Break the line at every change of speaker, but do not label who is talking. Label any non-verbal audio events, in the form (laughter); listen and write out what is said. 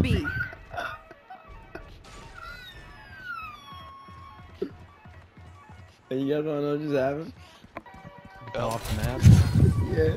b and you guys wanna know what just happened?
Fell off the map? (laughs)
yeah.